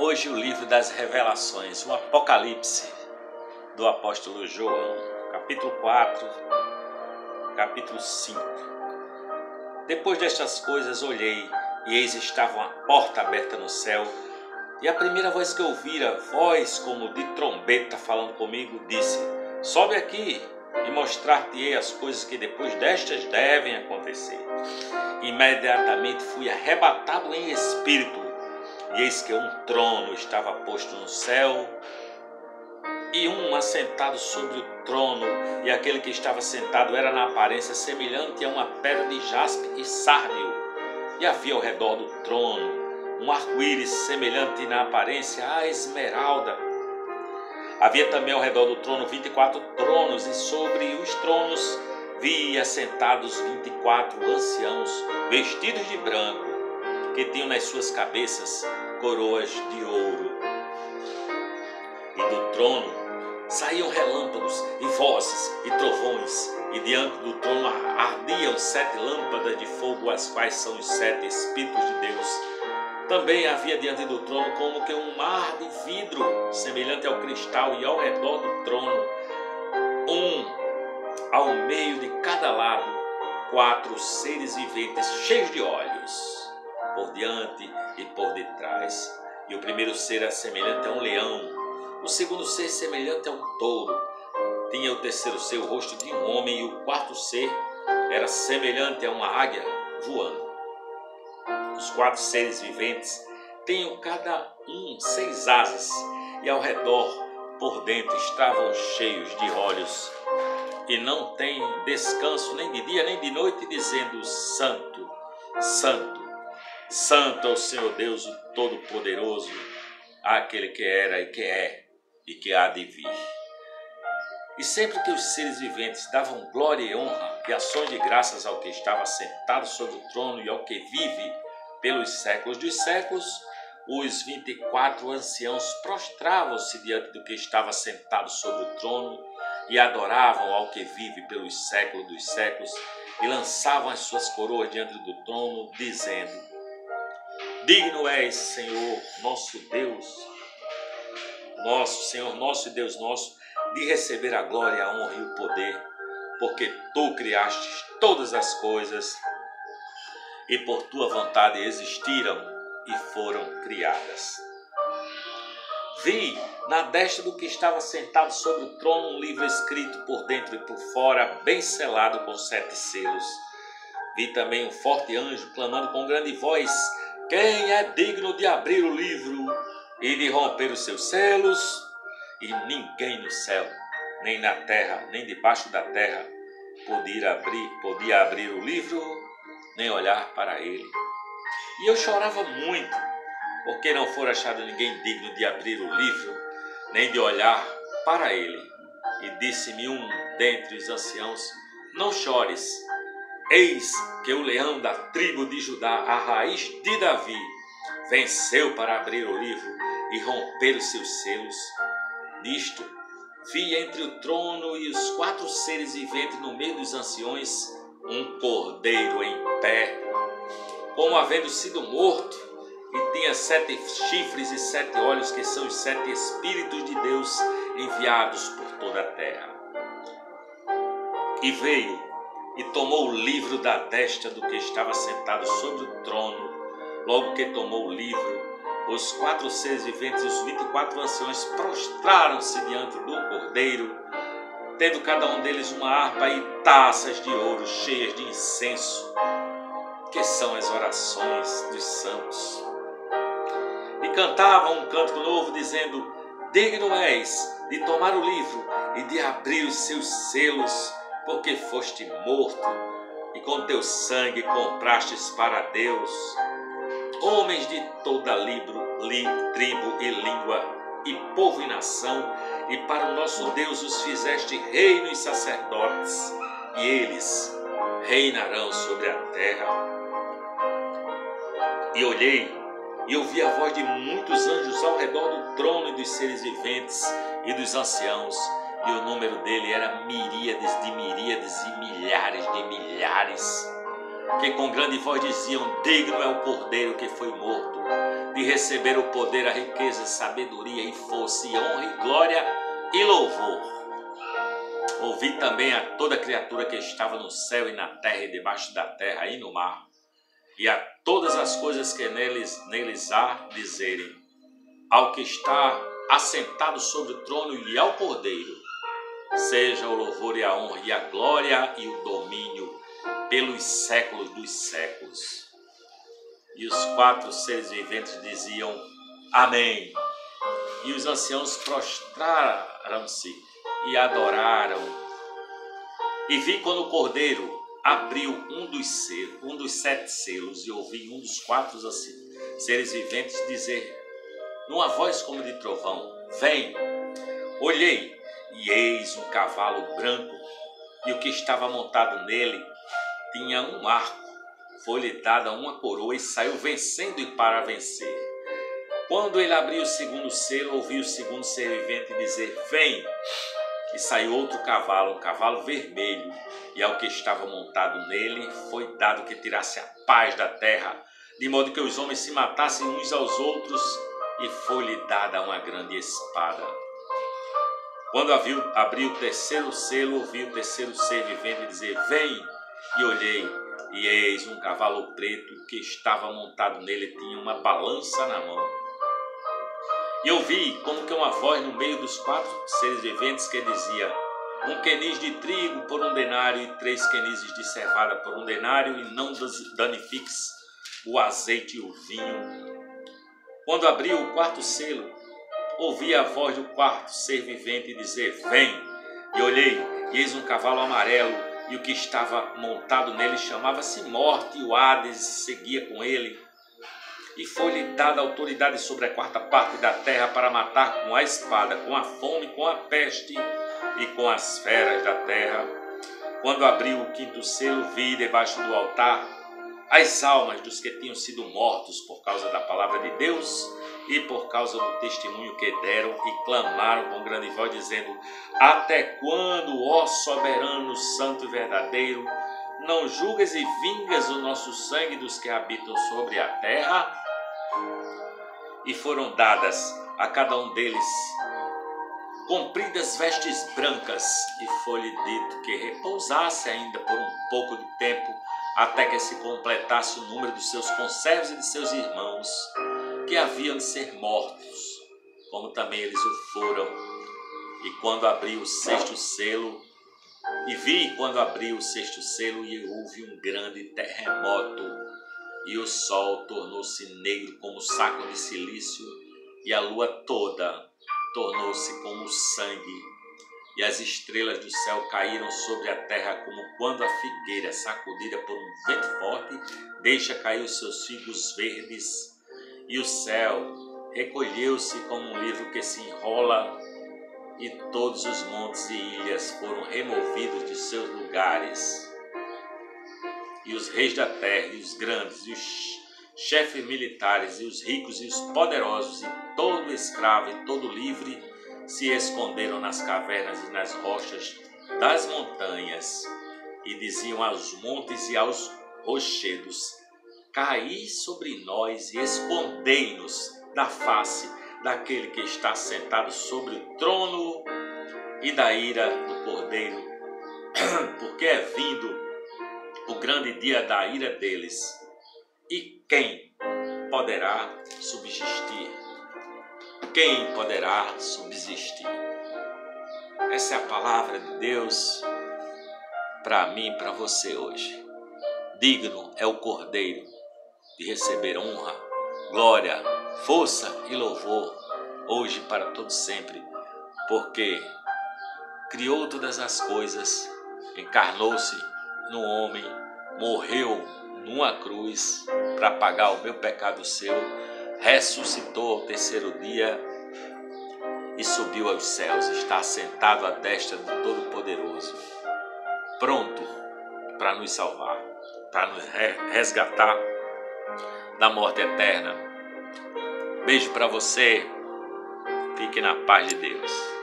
Hoje o livro das revelações, o Apocalipse do apóstolo João, capítulo 4, capítulo 5. Depois destas coisas olhei e eis estava uma porta aberta no céu, e a primeira voz que ouvira, voz como de trombeta falando comigo, disse: Sobe aqui e mostrar-te-ei as coisas que depois destas devem acontecer. Imediatamente fui arrebatado em espírito, e eis que um trono estava posto no céu, e um assentado sobre o trono, e aquele que estava sentado era na aparência semelhante a uma pedra de jaspe e sárdio, e havia ao redor do trono um arco-íris semelhante na aparência à esmeralda. Havia também ao redor do trono vinte e quatro tronos, e sobre os tronos vi assentados vinte e quatro anciãos, vestidos de branco, que tinham nas suas cabeças coroas de ouro. E do trono saíam relâmpagos e vozes e trovões, e diante do trono ardiam sete lâmpadas de fogo, as quais são os sete Espíritos de Deus. Também havia diante do trono como que um mar de vidro, semelhante ao cristal, e ao redor do trono, um ao meio de cada lado, quatro seres viventes cheios de olhos, por diante e por detrás. E o primeiro ser era semelhante a um leão, o segundo ser semelhante a um touro. Tinha o terceiro ser o rosto de um homem, e o quarto ser era semelhante a uma águia voando. Os quatro seres viventes tinham cada um seis asas, e ao redor, por dentro, estavam cheios de olhos, e não têm descanso nem de dia nem de noite, dizendo: Santo, Santo, Santo é o Senhor Deus, o Todo-Poderoso, aquele que era e que é e que há de vir. E sempre que os seres viventes davam glória e honra e ações de graças ao que estava sentado sobre o trono e ao que vive pelos séculos dos séculos, os vinte e quatro anciãos prostravam-se diante do que estava sentado sobre o trono e adoravam ao que vive pelos séculos dos séculos e lançavam as suas coroas diante do trono, dizendo: Digno és, Senhor, nosso Deus, nosso Senhor, nosso Deus nosso, de receber a glória, a honra e o poder, porque tu criaste todas as coisas e por tua vontade existiram e foram criadas. Vi na destra do que estava sentado sobre o trono um livro escrito por dentro e por fora, bem selado com sete selos. Vi também um forte anjo clamando com grande voz: Quem é digno de abrir o livro e de romper os seus selos? E ninguém no céu, nem na terra, nem debaixo da terra podia abrir, podia abrir o livro, nem olhar para ele. E eu chorava muito, porque não for achado ninguém digno de abrir o livro, nem de olhar para ele. E disse-me um dentre os anciãos: Não chores, eis que o leão da tribo de Judá, a raiz de Davi, venceu para abrir o livro e romper os seus selos. Nisto, vi entre o trono e os quatro seres viventes no meio dos anciões um cordeiro em pé, como havendo sido morto, e tinha sete chifres e sete olhos, que são os sete Espíritos de Deus enviados por toda a terra. E veio e tomou o livro da destra do que estava sentado sobre o trono. Logo que tomou o livro, os quatro seres viventes e os vinte e quatro anciões prostraram-se diante do cordeiro, tendo cada um deles uma harpa e taças de ouro cheias de incenso, que são as orações dos santos. E cantavam um cântico novo, dizendo: Digno és de tomar o livro e de abrir os seus selos, porque foste morto e com teu sangue comprastes para Deus homens de toda libro, li, tribo e língua, e povo e nação, e para o nosso Deus os fizeste reino e sacerdotes, e eles reinarão sobre a terra. E olhei e ouvi a voz de muitos anjos ao redor do trono e dos seres viventes e dos anciãos, e o número dele era miríades de miríades e milhares de milhares que com grande voz diziam: Digno é o cordeiro que foi morto, de receber o poder, a riqueza, sabedoria e força, e honra e glória e louvor. Ouvi também a toda criatura que estava no céu e na terra e debaixo da terra e no mar, e a todas as coisas que neles, neles há dizerem: Ao que está assentado sobre o trono e ao cordeiro, seja o louvor e a honra e a glória e o domínio pelos séculos dos séculos. E os quatro seres viventes diziam: Amém. E os anciãos prostraram-se e adoraram. E vi quando o cordeiro abriu um dos, selos, um dos sete selos e ouvi um dos quatro seres viventes dizer, numa voz como de trovão: Vem! Olhei e eis um cavalo branco, e o que estava montado nele tinha um arco. Foi-lhe dada uma coroa e saiu vencendo e para vencer. Quando ele abriu o segundo selo, ouvi o segundo ser vivente dizer: Vem! E saiu outro cavalo, um cavalo vermelho, e ao que estava montado nele foi dado que tirasse a paz da terra, de modo que os homens se matassem uns aos outros, e foi-lhe dada uma grande espada. Quando abriu o terceiro selo, ouvi o terceiro ser vivendo dizer: Vem! E olhei, e eis um cavalo preto que estava montado nele, tinha uma balança na mão. E ouvi como que uma voz no meio dos quatro seres viventes que dizia: Um quenis de trigo por um denário e três quenises de cevada por um denário, e não danifiques o azeite e o vinho. Quando abriu o quarto selo, ouvi a voz do quarto ser vivente dizer: Vem! E olhei, e eis um cavalo amarelo, e o que estava montado nele chamava-se Morte, e o Hades seguia com ele. E foi-lhe dada autoridade sobre a quarta parte da terra para matar com a espada, com a fome, com a peste e com as feras da terra. Quando abriu o quinto selo, vi debaixo do altar as almas dos que tinham sido mortos por causa da palavra de Deus e por causa do testemunho que deram e clamaram com grande voz, dizendo: Até quando, ó soberano, santo e verdadeiro, não julgas e vingas o nosso sangue dos que habitam sobre a terra? E foram dadas a cada um deles compridas vestes brancas, e foi-lhe dito que repousasse ainda por um pouco de tempo, até que se completasse o número dos seus conservos e de seus irmãos que haviam de ser mortos, como também eles o foram. E quando abriu o sexto selo, e vi quando abriu o sexto selo, e houve um grande terremoto, e o sol tornou-se negro como saco de silício, e a lua toda tornou-se como sangue, e as estrelas do céu caíram sobre a terra como quando a figueira, sacudida por um vento forte, deixa cair os seus figos verdes e o céu recolheu-se como um livro que se enrola, e todos os montes e ilhas foram removidos de seus lugares. E os reis da terra, e os grandes, e os chefes militares, e os ricos, e os poderosos, e todo escravo e todo livre, se esconderam nas cavernas e nas rochas das montanhas, e diziam aos montes e aos rochedos: caí sobre nós e escondei-nos da face daquele que está sentado sobre o trono e da ira do Cordeiro, porque é vindo o grande dia da ira deles. E quem poderá subsistir? Quem poderá subsistir? Essa é a palavra de Deus para mim e para você hoje. Digno é o Cordeiro de receber honra, glória, força e louvor, hoje para todo sempre, porque criou todas as coisas, encarnou-se no homem, morreu numa cruz para pagar o meu pecado seu, ressuscitou ao terceiro dia e subiu aos céus, está sentado à destra do Todo-Poderoso, pronto para nos salvar, para nos resgatar da morte eterna. Beijo para você. Fique na paz de Deus.